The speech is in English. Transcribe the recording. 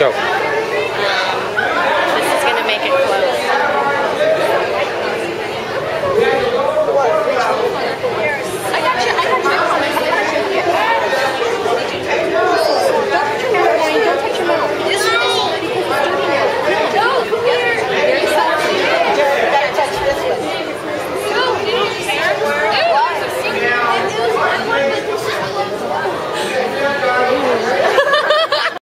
Go.